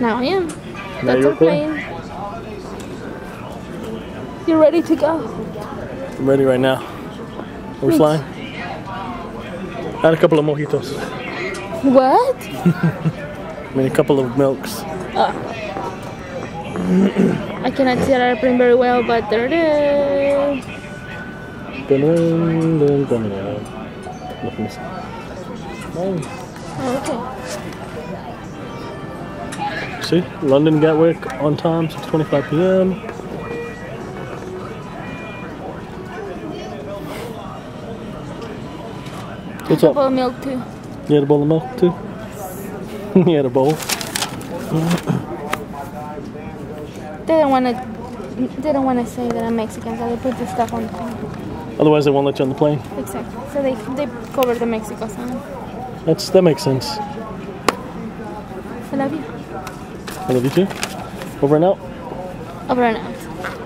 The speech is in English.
Now I am. Now That's our plane. You're ready to go. I'm ready right now. Are we flying? Add a couple of mojitos. What? I mean, a couple of milks. Oh. I cannot see that airplane very well, but there it is. Dun, dun, dun, dun, dun. Nothing to. Nice. Oh, okay. See, London Gatwick on time, 6:25 p.m. What's up? A bowl of milk too. You had a bowl of milk too? you had a bowl? They don't want to. They don't want to say that I'm Mexican, so they put this stuff on the plane. Otherwise, they won't let you on the plane. Exactly. So they they cover the Mexico sign. That's that makes sense. I love you. I love you too. Over and out. Over and out.